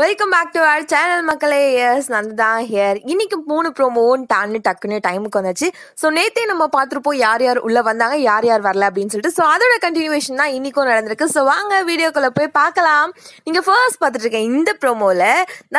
Welcome back to our channel மக்களே. S Nandu தான் here இன்னைக்கு மூணு ப்ரோமோவும் டான்னு டக்குன்னு டைமுக்கு வந்துச்சு. ஸோ நேத்தே நம்ம பார்த்துருப்போம் யார் யார் உள்ள வந்தாங்க யார் யார் வரல அப்படின்னு சொல்லிட்டு. ஸோ அதோட கண்டினியூவேஷன் தான் இன்னைக்கும் நடந்திருக்கு. ஸோ வாங்க வீடியோக்குள்ள போய் பார்க்கலாம். நீங்க ஃபர்ஸ்ட் பார்த்துட்டு இந்த ப்ரோமோல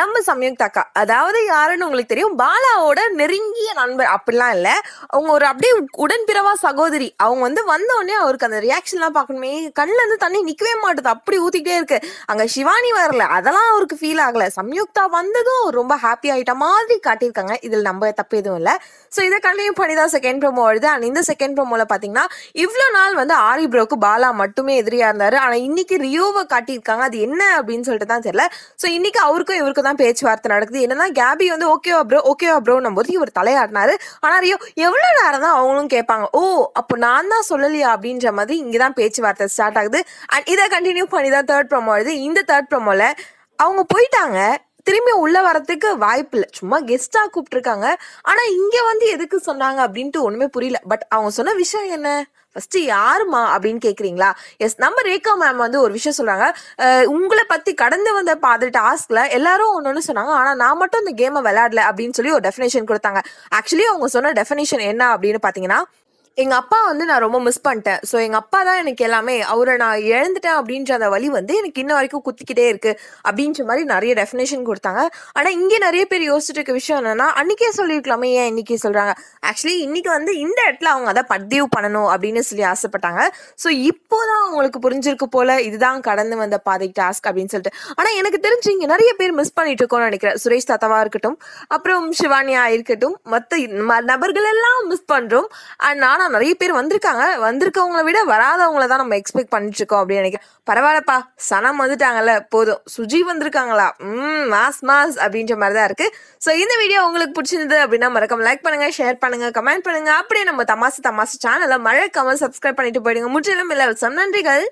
நம்ம சம்யுக்தா அக்கா அதாவது யாருன்னு உங்களுக்கு தெரியும் பாலாவோட நெருங்கிய நண்பர் அப்படிலாம் இல்லை. அவங்க ஒரு அப்படியே உடன்பிறவா சகோதரி. அவங்க வந்து வந்தோடனே அவருக்கு அந்த ரியாக்ஷன்லாம் பார்க்கணுமே. கண்ணுல இருந்து தண்ணி நிக்கவே மாட்டுது. அப்படி ஊத்திக்கிட்டே இருக்கு. அங்க சிவானி வரல. அதெல்லாம் அவருக்கு ஃபீல் ஆகல. சம்யுக்தா வந்ததும் ரொம்ப ஹாப்பி ஆயிட்ட மாதிரி காட்டியிருக்காங்க. இதுல நம்ம தப்பு எதுவும் இல்லை. ஸோ இதை கண்டினியூ பண்ணி தான் செகண்ட் ப்ரோமோ வருது. அண்ட் இந்த செகண்ட் ப்ரோமோல பாத்தீங்கன்னா இவ்வளோ நாள் வந்து ஆரி ப்ரோக்கு பாலா மட்டுமே எதிரியா இருந்தாரு. ஆனா இன்னைக்கு ரியோவை காட்டியிருக்காங்க. அது என்ன அப்படின்னு சொல்லிட்டு தான் தெரியல. ஸோ இன்னைக்கு அவருக்கும் இவருக்கும் தான் பேச்சுவார்த்தை நடக்குது. என்னன்னா கேபி வந்து ஓகேவா ப்ரோ ஓகேவா ப்ரோன்னும் போது இவர் தலையாடினாரு ஆனா ரியோ எவ்வளவு நேரம் தான் அவங்களும் கேட்பாங்க. ஓ அப்போ நான் தான் சொல்லலையா? அப்படின்ற மாதிரி இங்கதான் பேச்சுவார்த்தை ஸ்டார்ட் ஆகுது. அண்ட் இதை கண்டினியூ பண்ணி தான் தேர்ட் ப்ரோமோ வருது. இந்த தேர்ட் ப்ரோமோல அவங்க போயிட்டாங்க. திரும்பி உள்ள வரத்துக்கு வாய்ப்பு இல்லை. சும்மா கெஸ்டா கூப்பிட்டுருக்காங்க. ஆனா இங்க வந்து எதுக்கு சொன்னாங்க அப்படின்ட்டு ஒண்ணுமே புரியல. பட் அவங்க சொன்ன விஷயம் என்ன? ஃபர்ஸ்ட் யாருமா அப்படின்னு கேக்குறீங்களா? எஸ் நம்ம ரேகா மேம் வந்து ஒரு விஷயம் சொல்றாங்க. உங்களை பத்தி கடந்து வந்த பாத டாஸ்க்ல எல்லாரும் ஒன்னொன்னு சொன்னாங்க. ஆனா நான் மட்டும் இந்த கேமை விளையாடல அப்படின்னு சொல்லி ஒரு டெஃபினேஷன் கொடுத்தாங்க. ஆக்சுவலி அவங்க சொன்ன டெஃபினேஷன் என்ன அப்படின்னு பாத்தீங்கன்னா எங்க அப்பா வந்து நான் ரொம்ப மிஸ் பண்ணிட்டேன். ஸோ எங்க அப்பா தான் எனக்கு எல்லாமே அவரை நான் இழந்துட்டேன் அப்படின்ற அந்த வழி வந்து எனக்கு இன்ன வரைக்கும் குத்திக்கிட்டே இருக்கு அப்படின்ற மாதிரி நிறைய டெஃபினேஷன் கொடுத்தாங்க. ஆனா இங்கே நிறைய பேர் யோசிச்சுட்டு இருக்க விஷயம் என்னன்னா அன்னைக்கே சொல்லியிருக்கலாமே ஏன் இன்னைக்கே சொல்றாங்க? ஆக்சுவலி இன்னைக்கு வந்து இந்த இடத்துல அவங்க அதை பதிவு பண்ணணும் அப்படின்னு சொல்லி ஆசைப்பட்டாங்க. ஸோ இப்போதான் அவங்களுக்கு புரிஞ்சிருக்கு போல இதுதான் கடந்து வந்த பாதை டாஸ்க் அப்படின்னு சொல்லிட்டு. ஆனா எனக்கு தெரிஞ்சு இங்க நிறைய பேர் மிஸ் பண்ணிட்டு இருக்கோம்னு நினைக்கிறேன். சுரேஷ் தாத்தாவா இருக்கட்டும் அப்புறம் சிவானியா இருக்கட்டும் மற்ற நபர்கள் எல்லாம் மிஸ் பண்றோம். அண்ட் நான் ஆனா நிறைய பேர் வந்திருக்காங்க. வந்திருக்கவங்கள விட வராதவங்கள தான் நம்ம எக்ஸ்பெக்ட் பண்ணிட்டு இருக்கோம் அப்படின்னு நினைக்கிறேன். பரவாயில்லப்பா சனம் வந்துட்டாங்கல்ல போதும். சுஜி வந்திருக்காங்களா? ம் மாஸ் மாஸ் அப்படின்ற மாதிரி தான் இருக்கு. ஸோ இந்த வீடியோ உங்களுக்கு பிடிச்சிருந்தது அப்படின்னா மறக்காம லைக் பண்ணுங்க ஷேர் பண்ணுங்க கமெண்ட் பண்ணுங்க. அப்படியே நம்ம தமாசு தமாசு சேனலை மறக்காம சப்ஸ்கிரைப் பண்ணிட்டு போயிடுங்க. முற்றிலும் இல்லை நன்றிகள்.